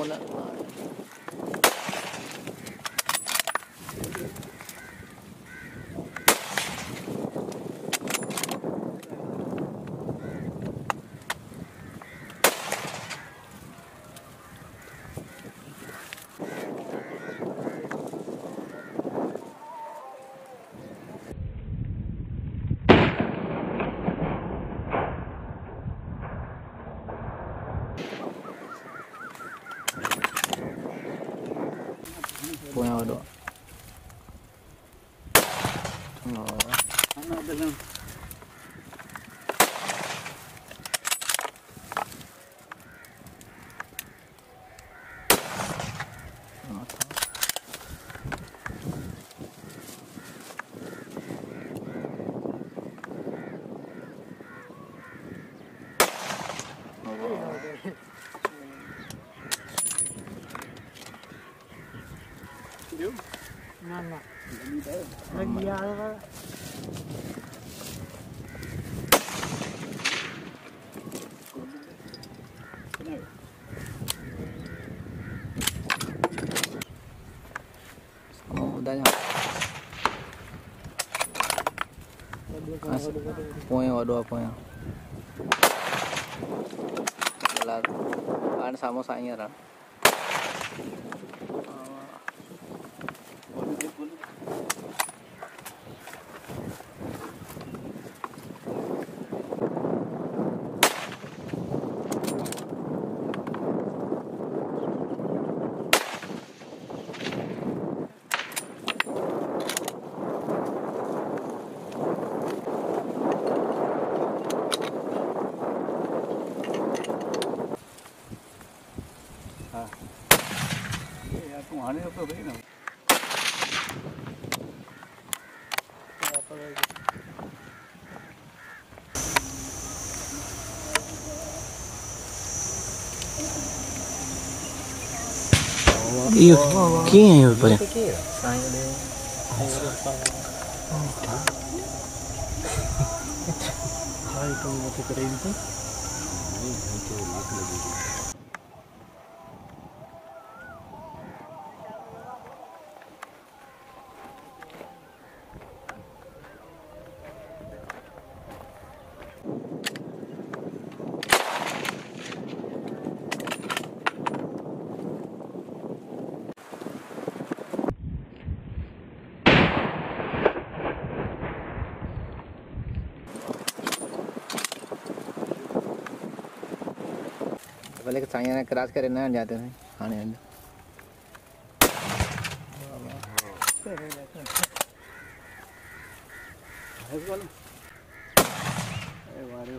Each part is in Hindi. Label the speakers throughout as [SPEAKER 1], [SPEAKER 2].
[SPEAKER 1] 我的
[SPEAKER 2] 不要了，
[SPEAKER 1] 都。
[SPEAKER 3] Oh, Poin waduh apa ya? Jalan, kan sama saya
[SPEAKER 1] nyerah. E o भाई ना E quem é
[SPEAKER 3] o Breno? Ai, então
[SPEAKER 2] vou ter que ir então.
[SPEAKER 3] पहले साइया ने क्रास करे ना जाते थे खाने
[SPEAKER 1] Hai bola. Eh, wari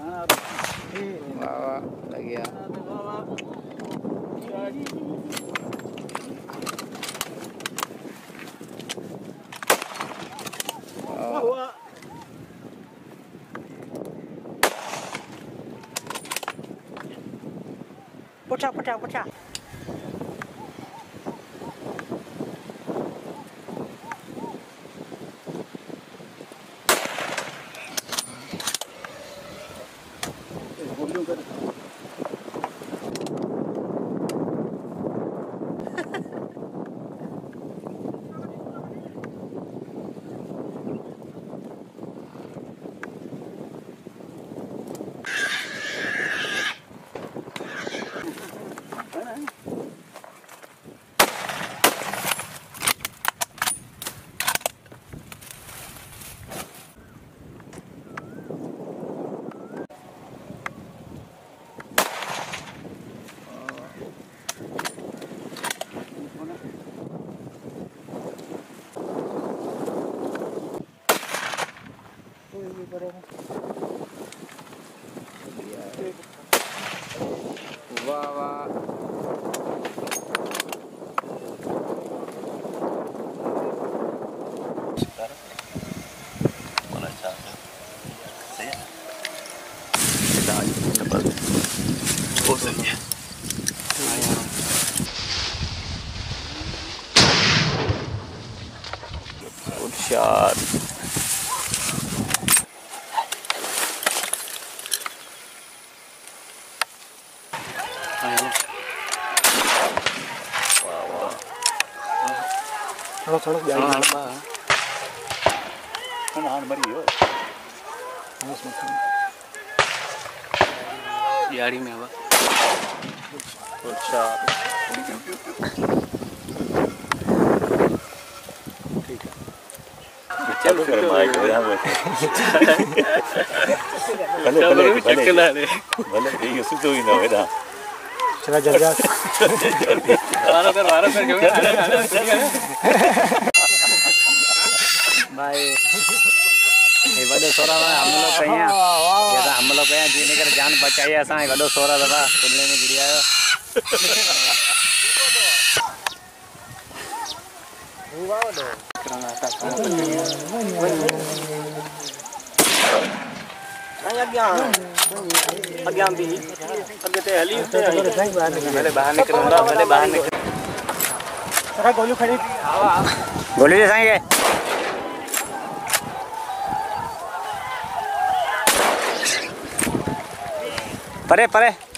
[SPEAKER 3] वाह लग गया
[SPEAKER 2] पचा पचा
[SPEAKER 3] पचा
[SPEAKER 1] Baba.
[SPEAKER 2] Olsun ya. Salok,
[SPEAKER 1] salok. Jangan lupa. Mana
[SPEAKER 2] hal bari
[SPEAKER 3] yo. Mas makan. Diari
[SPEAKER 4] me apa? Ocha. चलो कर
[SPEAKER 5] माइक यहाँ बैठे भले भले भले भले ये सुतो ही ना वेदा चला
[SPEAKER 2] जल्दी जल्दी
[SPEAKER 4] वारो कर वारो कर भाई ये वॾो सोरा हुआ हम लोग कहीं ये तो हम लोग कहीं जीने कर जान बचाई असां वॾो सोरा दबा कुल्ले में गिरी आयो
[SPEAKER 3] अॻियाँ बि अॻिते हली उते हली
[SPEAKER 4] भले बाहर निकलूँगा भले बाहर निकल
[SPEAKER 2] थोड़ा
[SPEAKER 4] गोलू खरीद गोलू परे परे।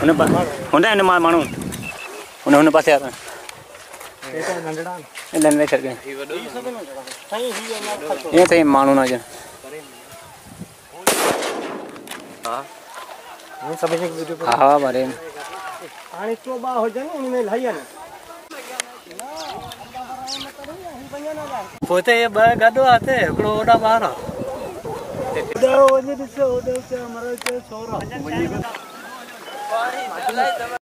[SPEAKER 4] हुन पास हुन हुन माण्हू हुन हुन पासे वारा नंढड़ा छॾे ईअं अथई माण्हू न
[SPEAKER 2] हुजनि
[SPEAKER 4] हा भरे
[SPEAKER 2] हाणे चोॿा
[SPEAKER 4] हुजनि उन में लही वञनि पोइ हिते ॿ
[SPEAKER 2] गॾु आहे हिते हिकिड़ो होॾा ॿार आहे Maklilah.